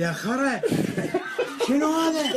や、辛い。昨日はね、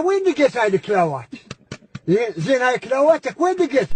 وين لقيت هاي الكلاوات؟ زين هاي كلاواتك وين لقيت؟